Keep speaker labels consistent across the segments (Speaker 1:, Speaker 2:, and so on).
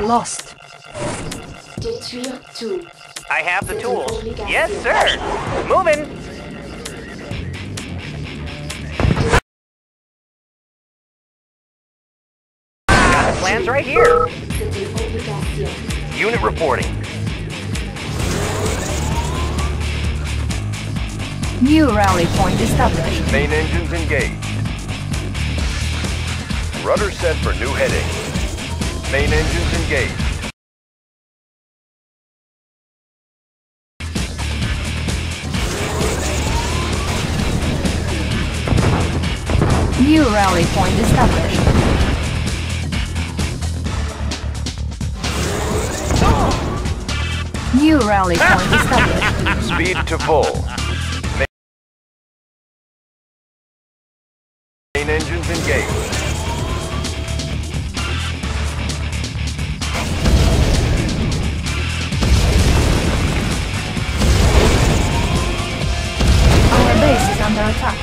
Speaker 1: lost.
Speaker 2: I have the tools. Yes, sir. Moving. Got the plans right here.
Speaker 3: C'est une obligation.
Speaker 2: Unit reporting.
Speaker 1: New rally point established.
Speaker 4: Main engines engaged. Rudder set for new heading. Main engines engaged.
Speaker 1: New rally point established. New rally point established.
Speaker 4: Speed to full. Main- Main engines engaged.
Speaker 1: Under attack.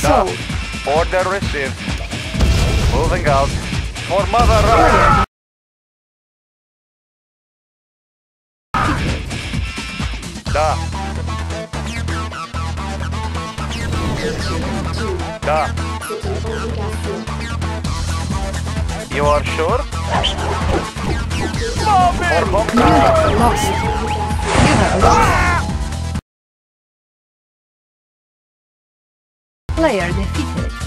Speaker 1: Sold.
Speaker 4: Order received. Moving out. For Mother Russia.
Speaker 3: Une obligation.
Speaker 4: You are sure? For bomb
Speaker 1: Unit lost. Lost. Player defeated.